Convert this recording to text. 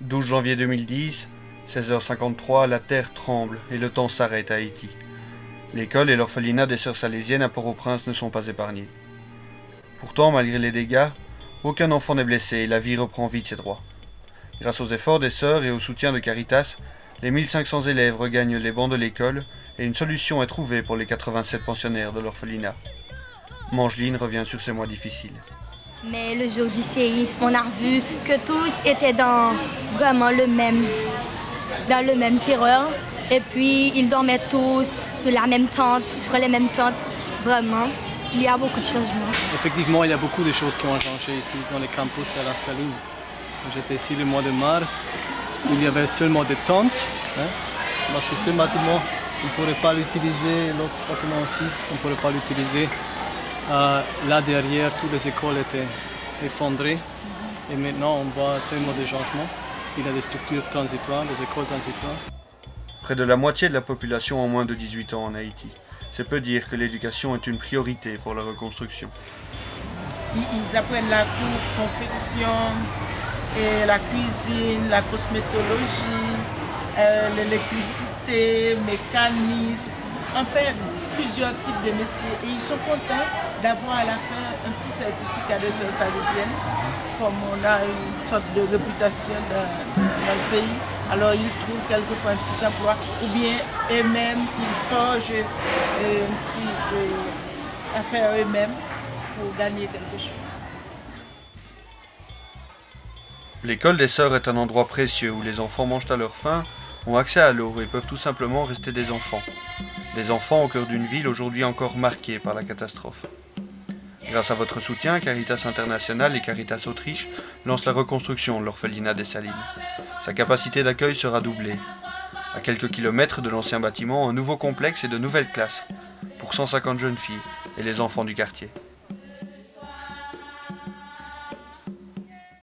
12 janvier 2010, 16h53, la terre tremble et le temps s'arrête à Haïti. L'école et l'orphelinat des sœurs salésiennes à Port-au-Prince ne sont pas épargnés. Pourtant, malgré les dégâts, aucun enfant n'est blessé et la vie reprend vite ses droits. Grâce aux efforts des sœurs et au soutien de Caritas, les 1500 élèves regagnent les bancs de l'école et une solution est trouvée pour les 87 pensionnaires de l'orphelinat. Mangeline revient sur ces mois difficiles. Mais le jour du séisme, on a revu que tous étaient dans vraiment le même, dans le même terreur. Et puis, ils dormaient tous sur la même tente, sur les mêmes tentes. Vraiment, il y a beaucoup de changements. Effectivement, il y a beaucoup de choses qui ont changé ici dans le campus à la Saline. J'étais ici le mois de mars, il y avait seulement des tentes, hein, parce que ce bâtiment, on ne pourrait pas l'utiliser, l'autre bâtiment aussi, on ne pourrait pas l'utiliser. Euh, là derrière, toutes les écoles étaient effondrées. Et maintenant, on voit tellement de changements. Il y a des structures transitoires, des écoles transitoires. Près de la moitié de la population a moins de 18 ans en Haïti. C'est peu dire que l'éducation est une priorité pour la reconstruction. Ils apprennent la confection, et la cuisine, la cosmétologie, euh, l'électricité, mécanisme, enfin plusieurs types de métiers. Et ils sont contents d'avoir à la fin un petit certificat de sœur salésienne, comme on a une sorte de réputation dans, le pays. Alors ils trouvent quelquefois un petit emploi, ou bien eux-mêmes, ils forgent euh, un petit euh, affaire eux-mêmes pour gagner quelque chose. L'école des sœurs est un endroit précieux où les enfants mangent à leur faim, ont accès à l'eau et peuvent tout simplement rester des enfants. Des enfants au cœur d'une ville aujourd'hui encore marquée par la catastrophe. Grâce à votre soutien, Caritas International et Caritas Autriche lancent la reconstruction de l'orphelinat des Salines. Sa capacité d'accueil sera doublée. À quelques kilomètres de l'ancien bâtiment, un nouveau complexe et de nouvelles classes pour 150 jeunes filles et les enfants du quartier.